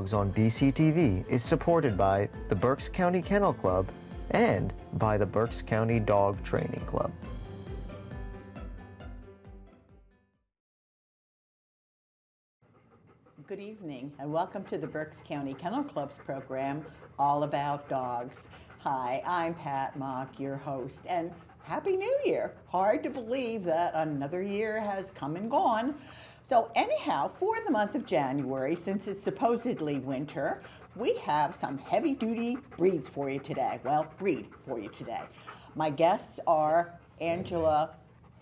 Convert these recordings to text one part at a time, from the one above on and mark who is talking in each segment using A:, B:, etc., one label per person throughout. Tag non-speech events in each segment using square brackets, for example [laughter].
A: Dogs on BCTV is supported by the Berks County Kennel Club and by the Berks County Dog Training Club.
B: Good evening and welcome to the Berks County Kennel Club's program, All About Dogs. Hi, I'm Pat Mock, your host, and Happy New Year! Hard to believe that another year has come and gone. So, anyhow, for the month of January, since it's supposedly winter, we have some heavy duty breeds for you today. Well, breed for you today. My guests are Angela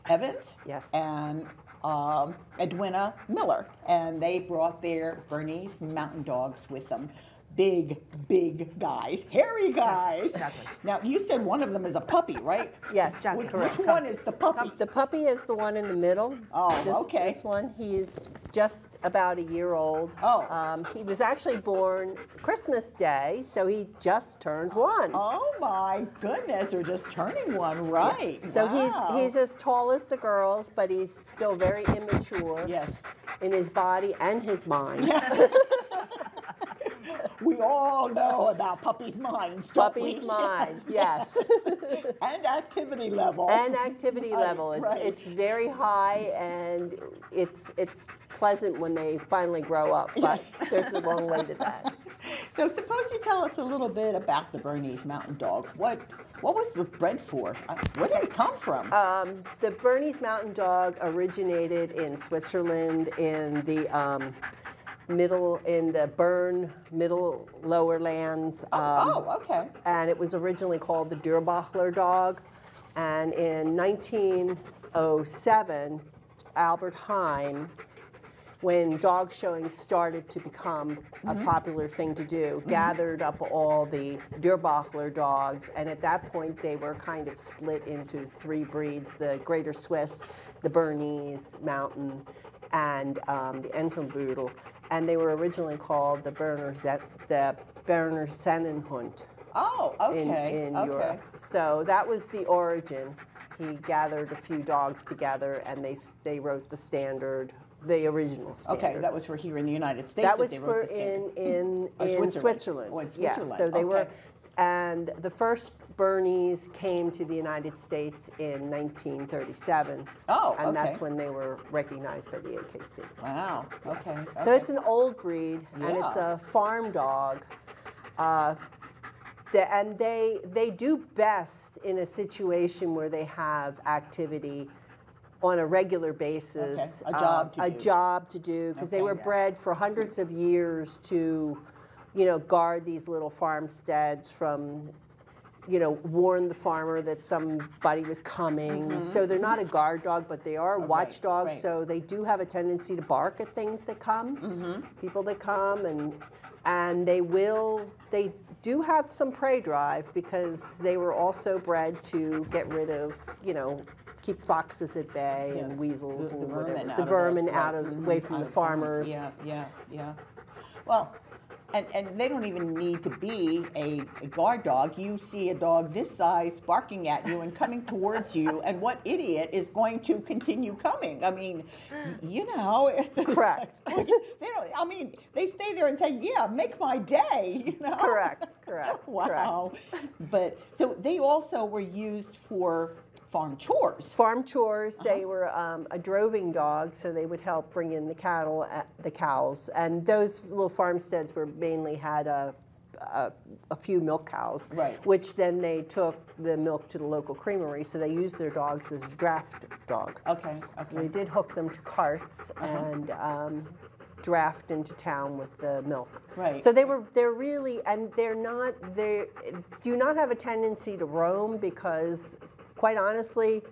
B: Evans
C: Yes.
B: and um, Edwina Miller, and they brought their Bernese Mountain Dogs with them. Big, big guys, hairy guys.
C: Jasmine.
B: Now, you said one of them is a puppy, right?
C: Yes,
B: Which,
C: that's correct.
B: which one is the puppy?
C: The puppy is the one in the middle.
B: Oh,
C: this,
B: okay.
C: This one, he's just about a year old.
B: Oh.
C: Um, he was actually born Christmas Day, so he just turned one.
B: Oh my goodness, they're just turning one, right?
C: So
B: Wow.
C: he's he's as tall as the girls, but he's still very immature
B: Yes.
C: in his body and his mind. [laughs] [laughs]
B: We all know about puppies' minds, don't
C: Puppy's
B: we? [laughs]
C: mind, yes. [laughs]
B: and activity level.
C: and activity level. It's,
B: right.
C: it's very high and it's it's pleasant when they finally grow up, but there's a long way to that. [laughs]
B: So suppose you tell us a little bit about the Bernese Mountain Dog. What what was the bred for? Uh, Where did it come from?
C: Um, the Bernese Mountain Dog originated in Switzerland in the um, middle, in the Bern middle lower lands. Um,
B: oh, okay.
C: and it was originally called the Dürrbächler dog. And in 1907, Albert Heim, when dog showing started to become a popular thing to do, gathered up all the Dürrbächler dogs, and at that point they were kind of split into three breeds: the Greater Swiss, the Bernese Mountain, and um, the Entlebucher. And they were originally called the Berner, the Berner Sennenhund
B: Oh, okay.
C: in
B: okay.
C: Europe. So that was the origin. He gathered a few dogs together, and they they wrote the standard, the original standard.
B: Okay, that was for here in the United States.
C: That was
B: they wrote
C: for in in
B: Oh,
C: in
B: Switzerland.
C: Switzerland.
B: Oh, in Switzerland.
C: Yeah, so they were, and the first Bernese came to the United States in 1937.
B: Oh,
C: and that's when they were recognized by the AKC.
B: Wow. Okay.
C: So it's an old breed, and it's a farm dog. Uh, the- and they they do best in a situation where they have activity on a regular basis.
B: Okay, a job to
C: a
B: do.
C: job to do because they were
B: Yes.
C: bred for hundreds of years to, you know, guard these little farmsteads from. You know, warn the farmer that somebody was coming. So they're not a guard dog, but they are
B: Mm-hmm. right, right.
C: So they do have a tendency to bark at things that come,
B: Mm-hmm.
C: people that come, and and they will. They do have some prey drive because they were also bred to get rid of, you know, keep foxes at bay
B: Yeah,
C: and weasels
B: the, the
C: and
B: vermin
C: whatever.
B: out
C: the
B: of
C: vermin out
B: right,
C: of
B: mhm,
C: away from
B: out
C: the
B: of
C: farmers.
B: Yeah, yeah, yeah. Well, and, and they don't even need to be a, a guard dog. You see a dog this size barking at you and coming towards you, and what idiot is going to continue coming? I mean, [gasps] you know, it's
C: Correct.
B: like- [laughs] they don't. I mean, they stay there and say, "Yeah, make my day." [laughs] You know.
C: Correct, correct, [laughs]
B: wow. Correct. But so they also were used for farm chores.
C: Farm chores.
B: Uh-huh.
C: They were um, a droving dog, so they would help bring in the cattle, uh, the cows, and those little farmsteads were mainly had a, a, a few milk cows,
B: Right.
C: which then they took the milk to the local creamery. So they used their dogs as a draft dog.
B: Okay.
C: So they did hook them to carts
B: Uh-huh.
C: and um, draft into town with the milk.
B: Right.
C: So they were they're really and they're not they do not have a tendency to roam because quite honestly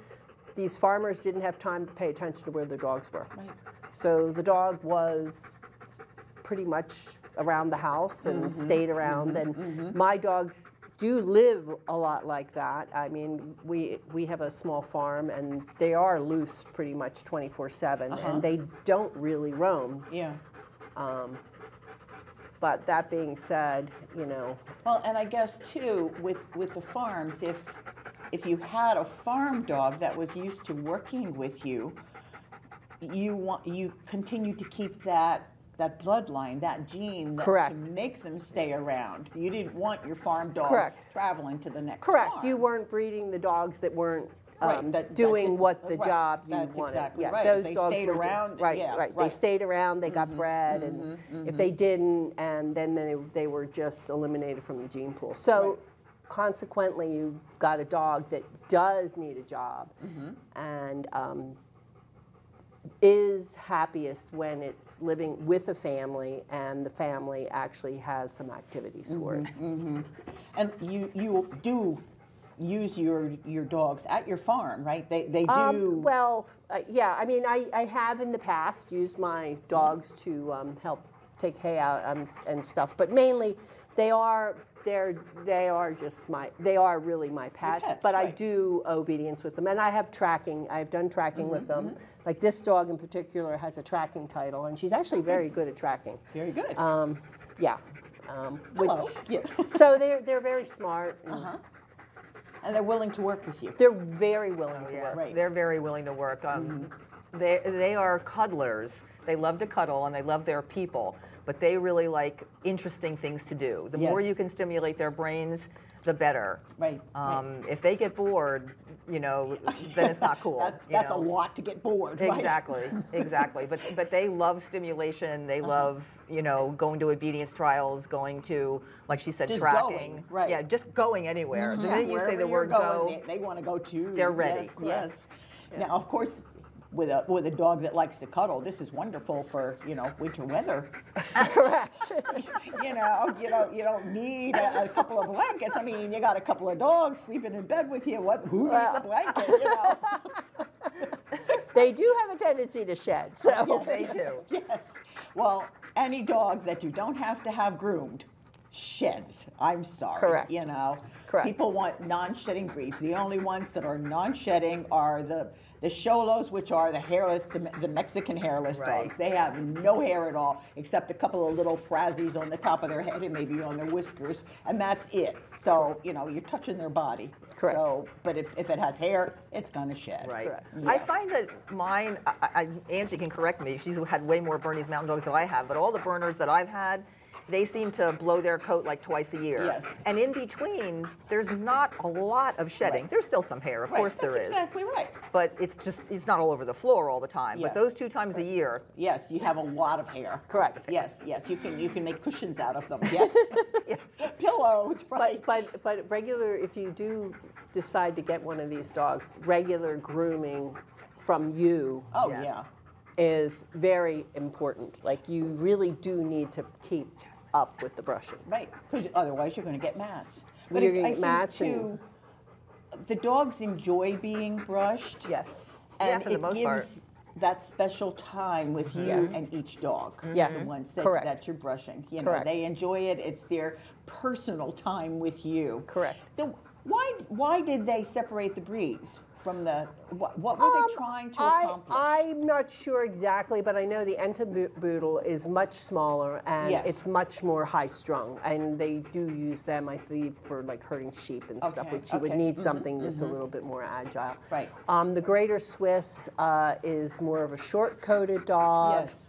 C: these farmers didn't have time to pay attention to where their dogs were.
B: Right.
C: So the dog was pretty much around the house and mm-hmm. stayed around mm-hmm. and mm-hmm. my dogs do live a lot like that. I mean, we we have a small farm and they are loose pretty much 24/7 uh-huh. and they don't really roam.
B: Yeah.
C: Um, but that being said, you know,
B: Well, and I guess too with with the farms, if if you had a farm dog that was used to working with you, you want you continue to keep that that bloodline, that gene that
C: Correct.
B: to make them stay around. You didn't want your farm dog
C: Correct.
B: traveling to the next
C: Correct.
B: farm.
C: You weren't breeding the dogs that weren't um,
B: that- that
C: doing
B: didn't-
C: what the
B: right,
C: job you
B: that's
C: wanted.
B: exactly
C: yeah,
B: right.
C: those
B: They
C: dogs
B: stayed around,
C: Right,
B: yeah,
C: right. They
B: right. Mm-hmm,
C: stayed around. They got bred, and if they didn't, and then they, they were just eliminated from the gene pool. So.
B: Right.
C: Consequently, you've got a dog that does need a job,
B: Mm-hmm.
C: and um, is happiest when it's living with a family, and the family actually has some activities for it.
B: Mm-hmm. And you you do use your your dogs at your farm, right? They they do.
C: Um, well, uh, yeah. I mean, I, I have in the past used my dogs to um, help take hay out and, and stuff, but mainly they are they're they are just my they are really my pets.
B: pets,
C: but I do obedience with them, and I have tracking. I've done tracking with
B: Mm-hmm,
C: them. Like this dog in particular has a tracking title, and she's actually very good at tracking.
B: very good.
C: Um, yeah. Um, which,
B: Hello. Yeah. [laughs]
C: so they're they're very smart. and
B: Uh-huh. and they're willing to work with you.
C: They're very willing to
D: Yeah,
C: work.
B: Right.
D: they're very willing to work. Um, They they are cuddlers. They love to cuddle and they love their people, but they really like interesting things to do. The more you can stimulate their brains, the better.
B: Right, right.
D: Um, If they get bored, you know, then it's not [laughs] cool.
B: That, that's
D: know?
B: a lot to get bored, right?
D: Exactly, [laughs] exactly. But but they love stimulation. They
B: Uh-huh.
D: love you know going to obedience trials, going to like she said
B: Just
D: tracking.
B: going, right.
D: Yeah, just going anywhere. The
B: Yeah,
D: minute you say the word
B: going,
D: go,
B: they, they want to go to.
D: they're ready.
B: Yes. yes. Now, of course, with a with a dog that likes to cuddle, this is wonderful for you know winter weather. [laughs]
C: Correct. [laughs]
B: you know, you don't you don't need a, a couple of blankets. I mean, you got a couple of dogs sleeping in bed with you. What? Who needs a blanket? You know. [laughs]
C: they do have a tendency to shed. So
B: Yes.
D: they do.
B: Yes. Well, any dogs that you don't have to have groomed sheds. I'm sorry.
C: Correct.
B: You know.
C: Correct.
B: People want non-shedding breeds. The only ones that are non-shedding are the the Xolos, which are the hairless, the, the Mexican hairless
D: Right.
B: dogs. They have no hair at all, except a couple of little frazzies on the top of their head and maybe on their whiskers, and that's it. So you know, you're touching their body.
C: Correct.
B: So, but if, if it has hair, it's gonna shed.
D: Right.
C: Correct.
D: I find that mine, I, I, Angie can correct me, she's had way more Bernese Mountain Dogs than I have, but all the Berners that I've had, they seem to blow their coat like twice a year.
B: Yes.
D: And in between, there's not a lot of shedding.
B: Right.
D: There's still some hair, of
B: Right,
D: course there
B: that's
D: is.
B: exactly right.
D: But it's just, it's not all over the floor all the time.
B: Yeah.
D: But those two times a year,
B: Yes, you have a lot of hair.
C: Correct.
B: Yes, yes, you can you can make cushions out of them. [laughs] Yes,
D: yes. [laughs]
B: pillows. Right.
C: But, but, but regular, if you do decide to get one of these dogs, regular grooming from you
B: oh
D: Yes.
B: yeah.
C: is very important. Like you really do need to keep up with the brushing.
B: Right, because otherwise you're going to get mats.
C: Well, you're
B: it's-
C: gonna get
B: think,
C: mats and-
B: too, the dogs enjoy being brushed.
C: Yes.
D: Yeah,
B: and
D: for the
B: it
D: most
B: gives
D: part.
B: that special time with mm-hmm. you
C: Yes.
B: and each dog. Mm-hmm.
C: Yes,
B: the ones that,
C: correct.
B: that you're brushing. You know,
C: Correct.
B: they enjoy it. It's their personal time with you.
C: Correct.
B: So why why did they separate the breeds from the what, what were
C: Um,
B: they trying to
C: I,
B: accomplish?
C: I'm not sure exactly, but I know the Entaboodle is much smaller and
B: Yes.
C: it's much more high strung, and they do use them, I believe, for like herding sheep and stuff,
B: Okay,
C: which you would need something that's a little bit more agile.
B: Right.
C: Um, the Greater Swiss uh, is more of a short-coated dog.
B: Yes.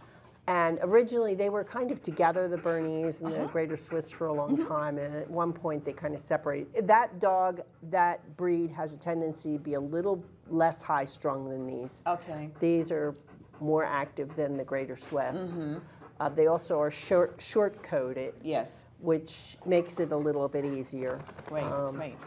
C: And originally they were kind of together, the Bernese and the
B: Uh-huh.
C: Greater Swiss, for a long
B: Mm-hmm.
C: time. And at one point they kind of separated. That dog, that breed has a tendency to be a little less high strung than these.
B: Okay.
C: These are more active than the Greater Swiss.
B: Mm-hmm.
C: Uh, they also are short, short coated,
B: Yes.
C: which makes it a little bit easier.
B: Right.
C: Um,
B: right.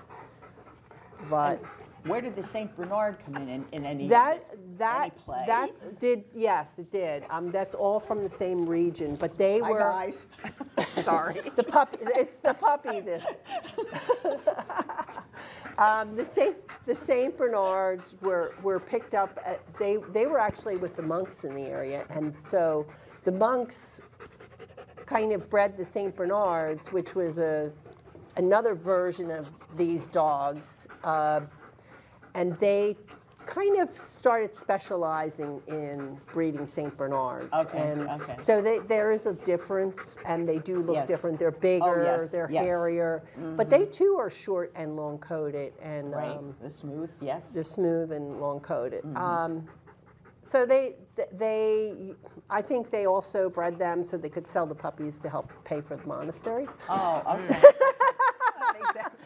C: But
B: Where did the Saint Bernard come in in, in any
C: that
B: of this?
C: that
B: any play?
C: that did yes, it did. Um, that's all from the same region, but they
B: Hi
C: were.
B: guys. [laughs]
D: Sorry.
C: The puppy, it's the puppy. This. [laughs] um, the Saint the Saint Bernards were were picked up. At, they they were actually with the monks in the area, and so the monks kind of bred the Saint Bernards, which was a another version of these dogs, uh, and they kind of started specializing in breeding Saint Bernards.
B: Okay,
C: and
B: okay.
C: So they, there is a difference, and they do look
B: Yes.
C: different. They're bigger,
B: yes,
C: they're
B: yes. Mm-hmm.
C: hairier, but they too are short and long coated, and
B: Right.
C: um,
B: the smooth. Yes.
C: they're smooth and long coated.
B: Mm-hmm.
C: Um, So they, they, I think they also bred them so they could sell the puppies to help pay for the monastery.
B: Oh, okay. [laughs]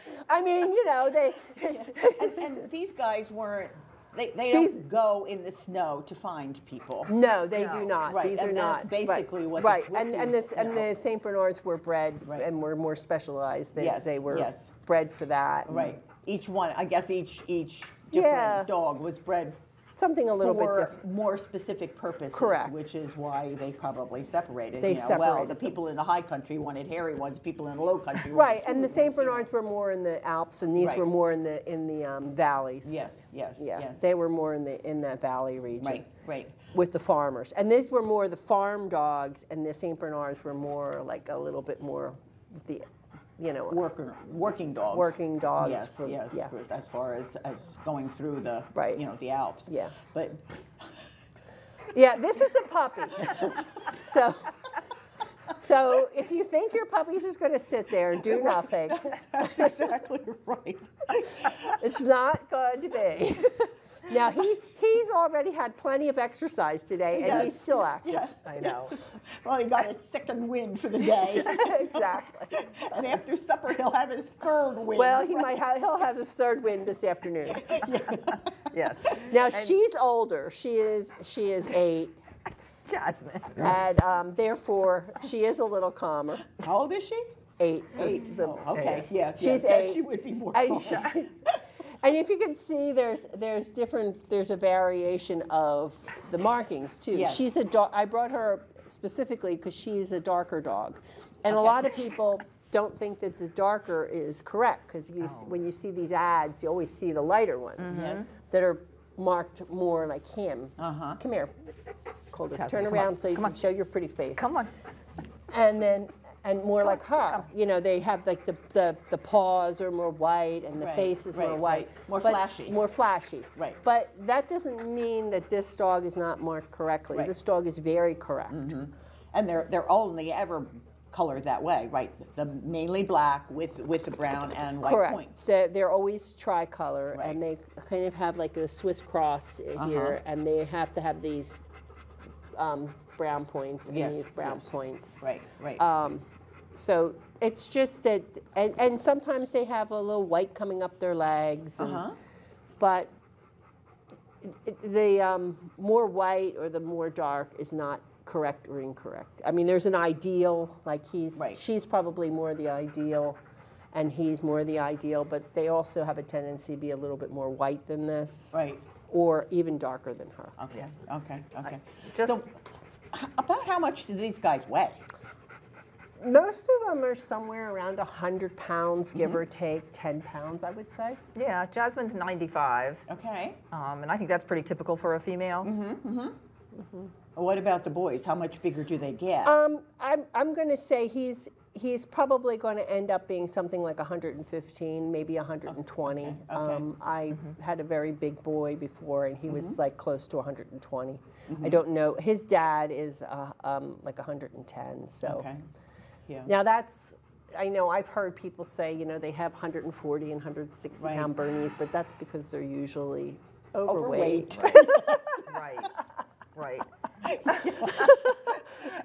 D: That makes sense.
C: I mean, you know, they, [laughs]
B: and, and these guys weren't. They, they
C: These-
B: don't go in the snow to find people.
C: no, they
D: No.
C: do not.
B: Right,
C: These
B: and
C: are
B: that's
C: not.
B: basically
C: right.
B: what
C: right. and and this and the Saint Bernards were bred
B: Right.
C: and were more specialized. They,
B: Yes,
C: they were
B: yes.
C: bred for that.
B: Right. Each one, I guess each each different
C: Yeah.
B: dog was bred
C: Something a little bit
B: for
C: different.
B: more specific purposes.
C: Correct.
B: Which is why they probably separated.
C: They
B: you know, Well, the people in the high country wanted hairy ones. People in the low country.
C: Right, and the Saint
B: ones, you know.
C: Bernards were more in the Alps, and these
B: Right.
C: were more in the in the um, valleys.
B: Yes. Yes.
C: Yeah,
B: Yes.
C: they were more in the in that valley region.
B: Right. Right.
C: With the farmers, and these were more the farm dogs, and the Saint Bernards were more like a little bit more the, you know,
B: Worker, working dogs.
C: Working dogs
B: Yes,
C: for-
B: yes.
C: yeah.
B: for- as far as, as going through the,
C: Right.
B: you know, the Alps.
C: Yeah.
B: But
C: Yeah, this is a puppy. so, so if you think your puppy's just going to sit there and do [laughs] nothing,
B: that's exactly right. [laughs]
C: it's not going to be. [laughs] now he he's already had plenty of exercise today, and he's still active.
B: Yes.
D: I know. [laughs]
B: Well, he got his second win for the day. [laughs]
C: exactly. [laughs]
B: and after supper, he'll have his third win.
C: Well, he might have he'll have his third win this afternoon.
D: Yes.
C: Now she's older. She is she is eight,
D: Jasmine.
C: and um, therefore she is a little calmer.
B: How old is she?
C: Eight.
B: Eight.
C: The-
B: Oh, okay. Yeah.
C: She's
B: yeah,
C: eight.
B: She would be more
C: And,
B: calm.
C: She- and if you can see, there's there's different there's a variation of the markings too.
B: Yes.
C: She's a dog. I brought her specifically because she's a darker dog, and a lot of people don't think that the darker is correct because you, s when you see these ads, you always see the lighter ones
B: Yes.
C: that are marked more like him.
B: Uh-huh.
C: Come here, Calder.
D: Jasmine,
C: Turn around
D: on,
C: so you
D: come
C: can
D: on.
C: show your pretty face
D: Come on.
C: and then and more like her. You know, they have like the, the, the paws are more white and the
B: Right,
C: face is more white.
B: right. More flashy.
C: More flashy.
B: Right.
C: But that doesn't mean that this dog is not marked correctly.
B: Right.
C: This dog is very correct.
B: and they're they're only ever colored that way, right? The mainly black with with the brown and white
C: Correct.
B: points.
C: They're, they're always tricolor,
B: Right.
C: and they kind of have like a Swiss cross here,
B: Uh-huh.
C: and they have to have these um, brown points and
B: Yes,
C: these brown
B: yes.
C: points.
B: Right. Right.
C: Um, so it's just that, and, and sometimes they have a little white coming up their legs. and-
B: Uh-huh.
C: But the um, more white or the more dark is not correct or incorrect. I mean, there's an ideal, like he's,
B: Right.
C: she's probably more the ideal, and he's more the ideal, but they also have a tendency to be a little bit more white than this,
B: right.
C: or even darker than her.
B: Okay.
D: Yes.
B: Okay. Okay.
D: just-
B: so, h- about how much do these guys weigh?
C: Most of them are somewhere around 100 pounds, give
B: Mm-hmm.
C: or take 10 pounds, I would say.
D: Yeah, Jasmine's 95,
B: Okay.
D: um, and I think that's pretty typical for a female. Mm -hmm, Mm-hmm.
B: What about the boys? How much bigger do they get?
C: Um, I'm, I'm going to say he's he's probably going to end up being something like 115, maybe 120.
B: okay.
C: Um, I had a very big boy before, and he
B: Mm-hmm.
C: was like close to 120. I don't know. His dad is uh, um, like 110. So
B: okay. Yeah.
C: now that's. I know I've heard people say, you know, they have 140 and 160
B: Right.
C: pound Bernese, but that's because they're usually overweight.
B: Overweight.
D: Right, [laughs] right. [laughs]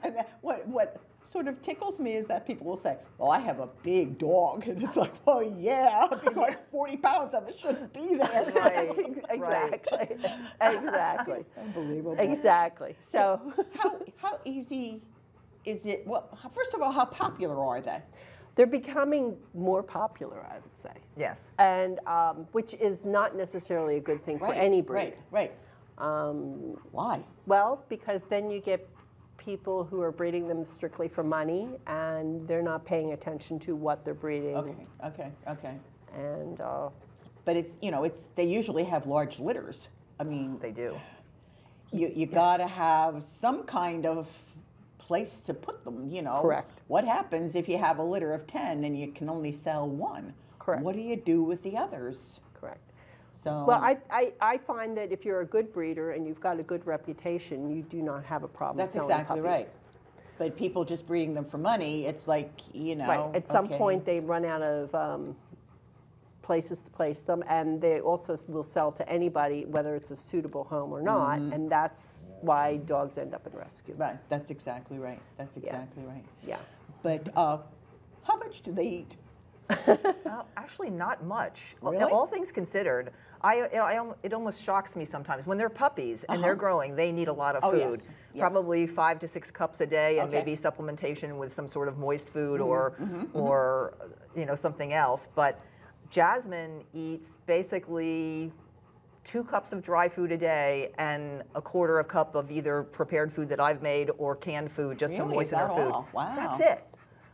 B: and that- what what sort of tickles me is that people will say, "Well, I have a big dog," [laughs] and it's like, "Well, yeah, because [laughs] 40 pounds of it shouldn't be there."
C: Right. [laughs] exactly. exactly.
B: Unbelievable.
C: Exactly. So.
B: How how easy is it? Well, first of all, how popular are they?
C: They're becoming more popular, I would say,
D: Yes.
C: and um, which is not necessarily a good thing for any breed.
B: Right. Right.
C: Um,
B: Why?
C: well, because then you get people who are breeding them strictly for money, and they're not paying attention to what they're breeding.
B: Okay. Okay. Okay.
C: And uh,
B: But it's you know it's they usually have large litters. I mean,
D: They do.
B: you you gotta have some kind of place to put them. You know.
C: Correct.
B: What happens if you have a litter of ten and you can only sell one?
C: Correct.
B: What do you do with the others?
C: correct.
B: So.
C: Well, I, I, I find that if you're a good breeder and you've got a good reputation, you do not have a problem
B: That's
C: selling
B: exactly right. But people just breeding them for money, it's like you know.
C: Right. At some
B: okay.
C: point, they run out of um, places to place them, and they also will sell to anybody, whether it's a suitable home or not, and that's why dogs end up in rescue.
B: Right, that's exactly right. That's exactly right.
C: Yeah.
B: But uh, how much do they eat? [laughs]
D: Uh, actually, not much. All-
B: Really?
D: All things considered, I, I, it almost shocks me sometimes when they're puppies and they're growing. They need a lot of
B: Oh,
D: food,
B: yes, yes.
D: probably five to six cups a day, and
B: Okay.
D: maybe supplementation with some sort of moist food
B: Mm-hmm,
D: or, or you know, something else. But Jasmine eats basically two cups of dry food a day and a quarter of a cup of either prepared food that I've made or canned food just
B: Really?
D: to moisten her food.
B: all? Wow.
D: That's it.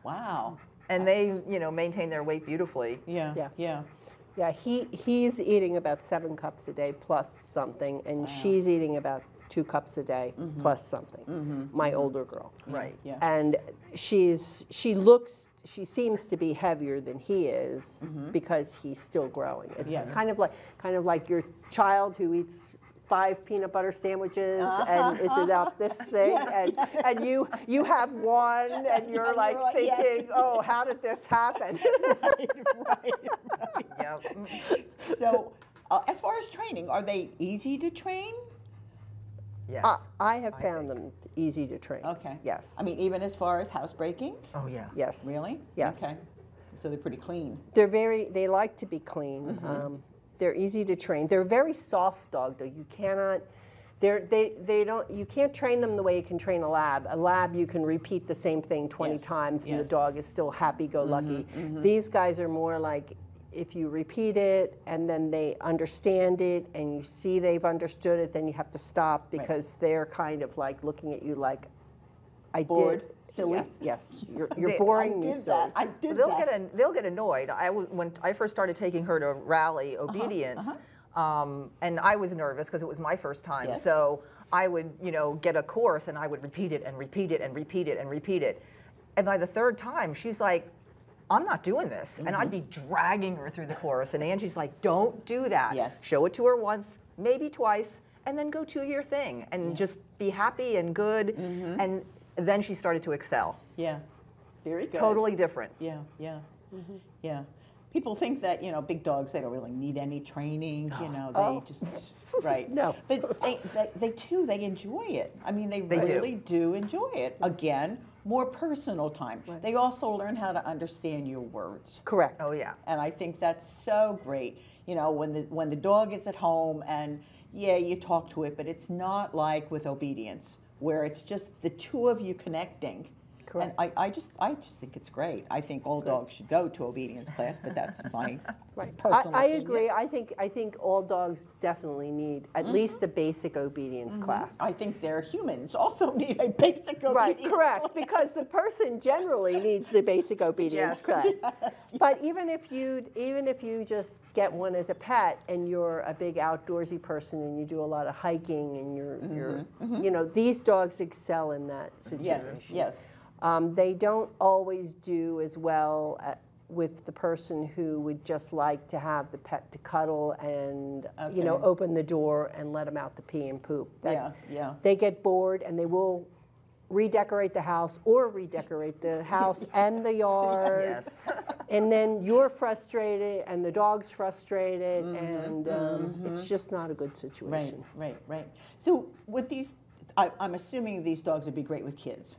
B: Wow.
D: And they, you know, maintain their weight beautifully.
B: Yeah.
C: Yeah.
B: Yeah.
C: Yeah, he, he's eating about seven cups a day plus something, and she's eating about two cups a day mm-hmm. plus something. Mm-hmm. My mm-hmm. older girl.
D: Right.
B: Yeah.
C: And she's she looks she seems to be heavier than he is because he's still growing. It's
B: Yes.
C: kind of like kind of like your child who eats five peanut butter sandwiches and is about this thing and, and you you have one [laughs] and you're
B: you're
C: like
B: like, yes.
C: thinking oh how did this happen [laughs]
B: right, right.
D: Yep.
B: So, uh, as far as training, are they easy to train?
D: Yes.
C: I, I have found them easy to train
B: Okay.
C: yes
B: I mean, even as far as housebreaking?
D: oh yeah.
C: yes
B: Really?
C: Yes.
B: Okay. So they're pretty clean.
C: They're very, they like to be clean.
B: Mm-hmm.
C: Um, they're easy to train. They're a very soft dog, though. You cannot, they're, they, they don't, you can't train them the way you can train a lab. A lab, you can repeat the same thing 20
B: Yes,
C: times and the
B: yes. Mm-hmm,
C: dog is still happy go lucky. These guys are more like, if you repeat it and then they understand it and you see they've understood it, then you have to stop because they're kind of like looking at you like, I
B: Bored?
C: did.
B: Silly?
C: Yes, yes. You're, you're
D: They-
C: boring
B: I
C: me
B: did
C: silly.
B: that. I did
D: they'll
B: that.
D: get an, they'll get annoyed. I w- when I first started taking her to rally
B: Uh-huh,
D: obedience, Um, and I was nervous because it was my first time.
B: Yes.
D: So I would you know get a course and I would repeat it and repeat it and repeat it and repeat it, and by the third time she's like. I'm not doing this. And I'd be
B: Mm-hmm.
D: dragging her through the course. And Angie's like, don't do that.
B: Yes.
D: Show it to her once, maybe twice, and then go to your thing and just be happy and good.
B: Mm-hmm.
D: And then she started to excel.
B: Yeah. Very good.
D: Totally different.
B: Yeah, yeah, yeah. People think that you know big dogs they don't really need any training. You [gasps] know oh. they
C: Oh.
B: just right. [laughs]
C: No.
B: but they, they they too they enjoy it. I mean they,
D: They
B: really do. enjoy it. Again, more personal time. They also learn how to understand your words.
C: Correct.
D: Oh, yeah.
B: And I think that's so great. You know, when the when the dog is at home and yeah, you talk to it, but it's not like with obedience where it's just the two of you connecting.
C: Correct.
B: And I, I just I just think it's great. I think all dogs should go to obedience class, but that's [laughs] my
C: Right. I,
B: personal
C: I
B: opinion.
C: agree. I think I think all dogs definitely need at mm-hmm. least a basic obedience mm-hmm. class.
B: I think their humans also [laughs] need a basic obedience.
C: Right, correct. Because the person generally [laughs] needs the basic obedience
D: Yes.
C: class. But even if you even if you just get one as a pet and you're a big outdoorsy person and you do a lot of hiking and you're you're mm-hmm. you know these dogs excel in that situation.
B: Yes, yes.
C: Um, they don't always do as well at, with the person who would just like to have the pet to cuddle and you know open the door and let them out to pee and poop. That-
B: Yeah, yeah.
C: They get bored and they will redecorate the house or redecorate the house [laughs] and the yard.
D: Yes.
C: And then you're frustrated and the dog's frustrated
B: Mm-hmm,
C: and um, it's just not a good situation.
B: Right, right, right. So with these, I, I'm assuming these dogs would be great with kids.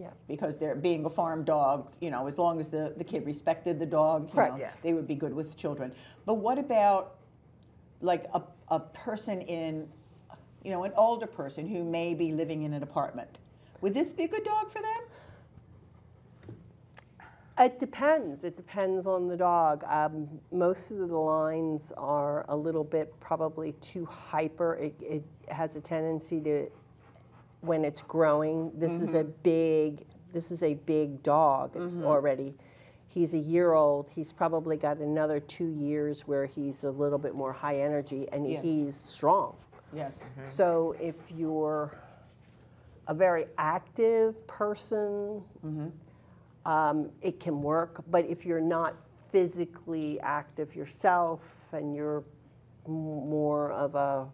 C: Yeah.
B: because they're being a farm dog, you know, as long as the, the kid respected the dog, you
C: Correct.
B: know,
D: Yes.
B: they would be good with children. But what about like a, a person in, you know, an older person who may be living in an apartment? Would this be a good dog for them?
C: It depends. It depends on the dog. Um, most of the lines are a little bit probably too hyper. It, it has a tendency to, when it's growing, this is a mm-hmm. big, this is a big dog mm-hmm. already. He's a year old. He's probably got another two years where he's a little bit more high energy and
B: Yes.
C: he's strong.
B: Yes. Mm-hmm.
C: So if you're a very active person, um, it can work. But if you're not physically active yourself and you're m- more of a,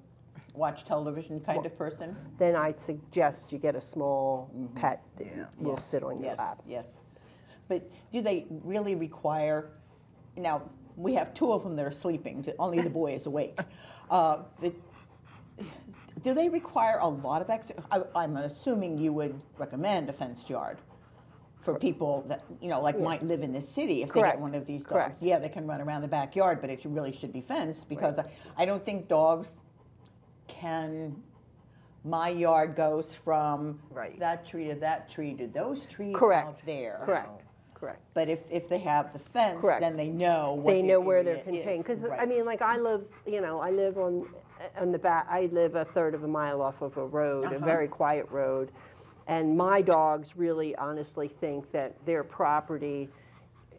B: Watch television kind of person?
C: then I'd suggest you get a small pet that will
B: Yes,
C: sit on your
B: yes,
C: lap.
B: Yes. But do they really require, now, we have two of them that are sleeping. Only the boy is awake. [laughs] Uh, the, do they require a lot of extra? I, I'm assuming you would recommend a fenced yard for people that you know, like might live in the city. If they get one of these dogs,
C: Correct.
B: yeah, they can run around the backyard, but it really should be fenced because I, I don't think dogs can. My yard goes from
D: Right.
B: that tree to that tree to those trees
C: Correct.
B: out there.
C: Correct. Correct.
B: But if, if they have the fence,
C: Correct.
B: then they know what
C: they know where they're contained. Because I mean, like I live, you know, I live on on the back. I live a third of a mile off of a road,
B: Uh-huh.
C: a very quiet road, and my dogs really, honestly think that their property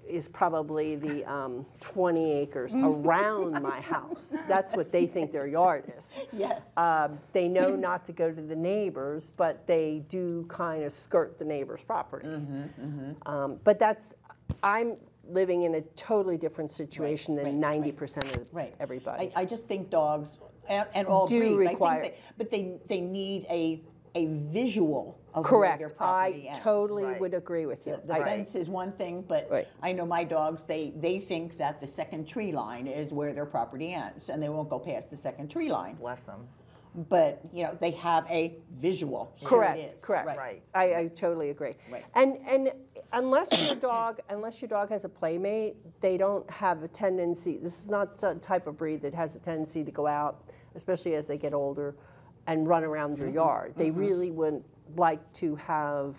C: is probably the um, 20 acres around my house. That's what they think their yard is. [laughs]
B: yes,
C: Um, they know not to go to the neighbors, but they do kind of skirt the neighbor's property.
B: Mm-hmm,
C: Um, but that's, I'm living in a totally different situation
B: right,
C: than
B: right.
C: 90% of
B: right.
C: everybody.
B: I, I just think dogs and, and all
C: Do
B: breeds.
C: require-
B: I think they, but they they need a a visual of
C: Correct.
B: where their property
C: I
B: ends.
C: totally
D: Right.
C: would agree with you.
B: The, the
C: I-
B: fence is one thing, but
C: Right.
B: I know my dogs. They they think that the second tree line is where their property ends, and they won't go past the second tree line.
D: Bless them.
B: But you know they have a visual. Here it
C: Correct,
B: is.
C: correct.
B: Right.
D: Right.
C: I, I totally agree.
B: Right.
C: And and unless your dog [coughs] unless your dog has a playmate, they don't have a tendency. This is not a type of breed that has a tendency to go out, especially as they get older, and run around
B: Mm-hmm.
C: your yard. They really wouldn't like to have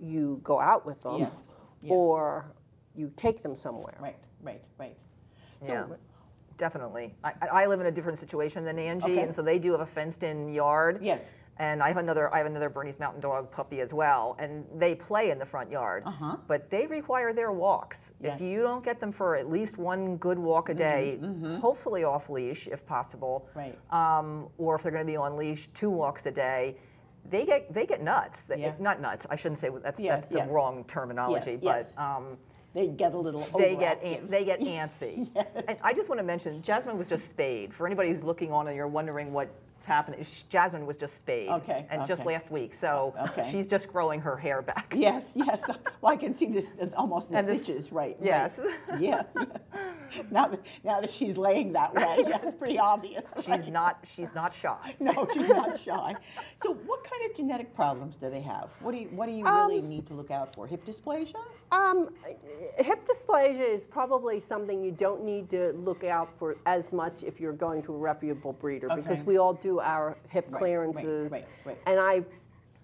C: you go out with them,
B: Yes, yes.
C: or you take them somewhere.
B: Right. Right. Right.
D: Yeah, definitely. I, I live in a different situation than Angie,
B: Okay.
D: and so they do have a fenced-in yard.
B: Yes.
D: And I have another, I have another Bernese Mountain Dog puppy as well, and they play in the front yard.
B: Uh-huh.
D: But they require their walks.
B: Yes.
D: If you don't get them for at least one good walk a day, hopefully off leash if possible,
B: Right.
D: um, or if they're going to be on leash, two walks a day. They get they get nuts. They-
B: Yeah.
D: Not nuts. I shouldn't say that's,
B: Yeah,
D: that's the
B: yeah.
D: wrong terminology,
B: yes.
D: but um,
B: They get a little.
D: they get an, they get [laughs] antsy. And I just want to mention, Jasmine was just spayed. For anybody who's looking on and you're wondering what's happening, Jasmine was just spayed.
B: Okay,
D: And just last week, so
B: Okay.
D: she's just growing her hair back.
B: Yes, yes. [laughs] Well, I can see this uh, almost the
D: And
B: stitches, right? right.
D: Yes.
B: Yeah. yeah. [laughs] [laughs] Now that now that she's laying that way, yeah, it's pretty obvious.
D: She's
B: right?
D: not she's not shy. [laughs]
B: No, she's not shy. So, what kind of genetic problems do they have? What do you What do you really
C: Um,
B: need to look out for? Hip dysplasia?
C: Um, hip dysplasia is probably something you don't need to look out for as much if you're going to a reputable breeder because we all do our hip
B: right,
C: clearances.
B: right, right.
C: And I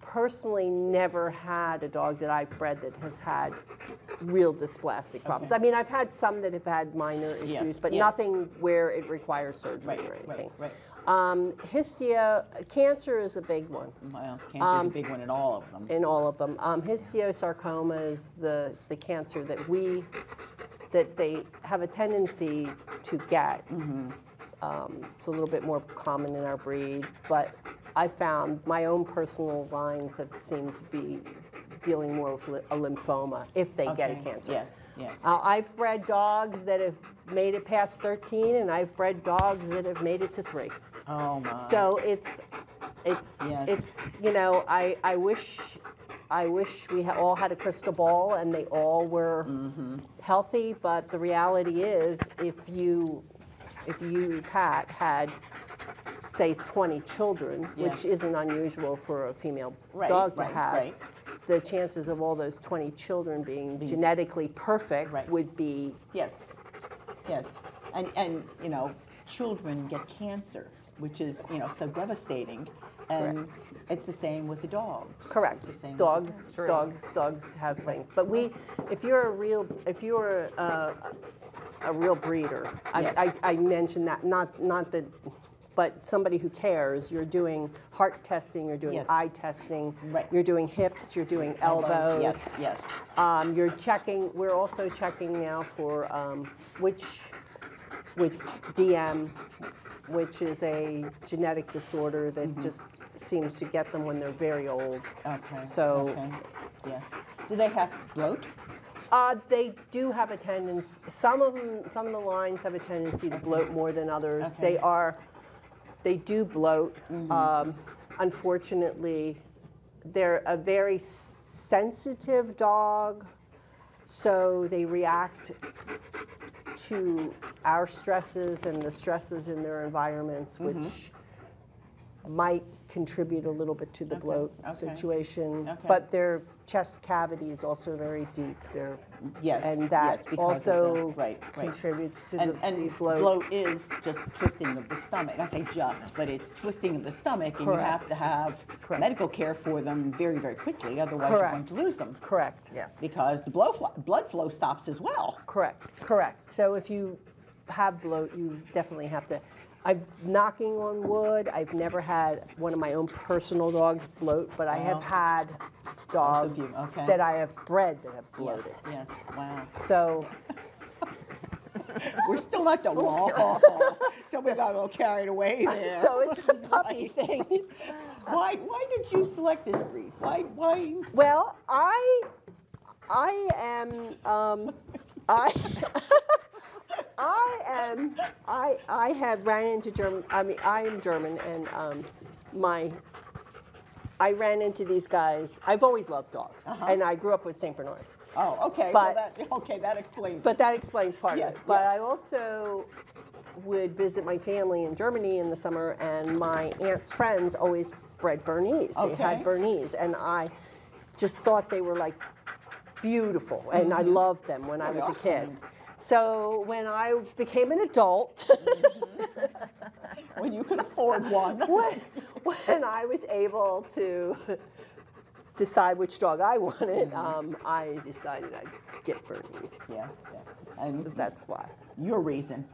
C: personally never had a dog that I've bred that has had real dysplastic problems.
B: Okay.
C: I mean, I've had some that have had minor issues,
B: Yes,
C: but
B: yes.
C: nothing where it required surgery
B: Right,
C: or anything.
B: right.
C: Um, histio, cancer is a big one
B: Well, cancer's
C: Um,
B: a big one in all of them.
C: in all of them. Um, histiosarcoma is the, the cancer that we, that they have a tendency to get. Um, it's a little bit more common in our breed, but I found my own personal lines have seemed to be dealing more with a lymphoma if they get a cancer.
B: Yes, yes.
C: Uh, I've bred dogs that have made it past 13, and I've bred dogs that have made it to three.
B: oh my.
C: So it's, it's,
B: Yes.
C: it's, you know, I, I wish, I wish we ha- all had a crystal ball and they all were
B: Mm-hmm.
C: healthy, but the reality is, if you, if you, Pat, had, say, 20 children,
B: Yes.
C: which isn't unusual for a female
B: Right,
C: dog to
B: right,
C: have,
B: right.
C: The chances of all those 20 children being genetically perfect
B: Right.
C: would be
B: Yes, yes, and and you know, children get cancer, which is you know so devastating, and it's the same with the dogs.
C: Correct.
B: It's the same with
C: Dogs,
B: the
D: true.
C: dogs, dogs have things. But we, if you're a real, if you're a, a real breeder, I,
B: Yes.
C: I, I mentioned that, not, not that, but somebody who cares, you're doing heart testing, you're doing
B: Yes.
C: eye testing,
B: Right.
C: you're doing hips, you're doing elbows.
B: Yes, yes.
C: Um, you're checking, we're also checking now for um, which, which DM, which is a genetic disorder that just seems to get them when they're very old.
B: Okay.
C: So
B: okay. yes. Do they have bloat?
C: uh, they do have a tendency. Some of them, some of the lines have a tendency to bloat more than others.
B: Okay.
C: They are, they do bloat. Um, unfortunately, they're a very sensitive dog, so they react to our stresses and the stresses in their environments, which might contribute a little bit to the bloat
B: okay.
C: situation.
B: Okay.
C: But their chest cavity is also very deep. They're,
B: Yes,
C: and that
B: yes, because of the-
C: also
B: right, right.
C: contributes to
B: And,
C: the,
B: and
C: the bloat.
B: bloat is just twisting of the stomach. I say just, but it's twisting of the stomach, and you have to have
C: Correct.
B: medical care for them very, very quickly. Otherwise, you're going to lose them.
C: Correct.
D: Yes.
B: Because the blood flow, blood flow stops as well.
C: Correct, correct. So if you have bloat, you definitely have to. I'm knocking on wood. I've never had one of my own personal dogs bloat, but I have
B: oh.
C: had
B: of
C: dogs
B: you, okay.
C: that I have bred that have
B: Yes,
C: bloated.
B: yes, wow.
C: So [laughs]
B: We're still at the wall, [laughs] so we got a little carried away [laughs] there.
C: so it's a puppy thing.
B: Why, why did you select this breed? Why, why?
C: Well, I I am um, I I am I I have ran into German. I mean, I am German, and um, my I ran into these guys. I've always loved dogs, uh-huh. and I grew up with Saint Bernard.
B: Oh, okay, well, that, okay, that explains.
C: But that explains part
B: Yes,
C: of it. But
B: yes.
C: I also would visit my family in Germany in the summer, and my aunt's friends always bred Bernese. They
B: Okay.
C: had Bernese, and I just thought they were like beautiful, and I mm-hmm. loved them when I
B: Really
C: was a kid. So when I became an adult, [laughs]
B: when you could afford one. [laughs]
C: when, when I was able to decide which dog I wanted,
B: Mm-hmm.
C: um, I decided I'd get Bernese.
B: Yeah, yeah. And
C: That's why.
B: your reason.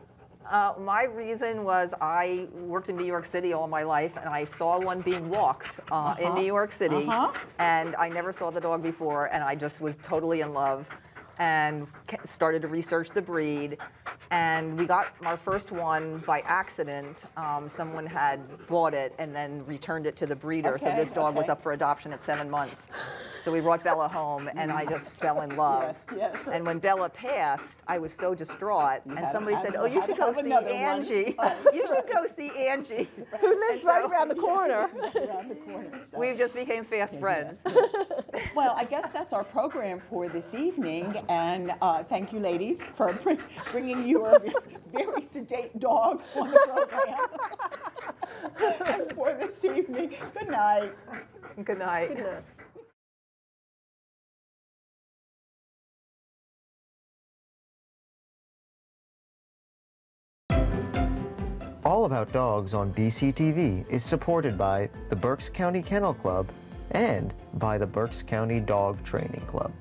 D: Uh, my reason was I worked in New York City all my life, and I saw one being walked uh, in New York City,
B: Uh-huh.
D: and I never saw the dog before, and I just was totally in love, and started to research the breed, and we got our first one by accident. Um, someone had bought it and then returned it to the breeder, so this dog was up for adoption at seven months. So we brought Bella home, and I just fell in [laughs] love.
B: Yes, yes.
D: And when Bella passed, I was so distraught, and
B: had to
D: somebody said, "Oh, [laughs] you should go see. Angie. you should go see Angie."
C: Who lives [laughs] right around the corner?
B: Around the corner. so.
D: We just became fast friends.
B: Well, I guess that's our program for this evening, and uh, thank you, ladies, for bringing bringing your [laughs] very sedate dogs on the program [laughs] and for this evening. Good night.
D: Good night.
A: All About Dogs on BCTV is supported by the Berks County Kennel Club and by the Berks County Dog Training Club.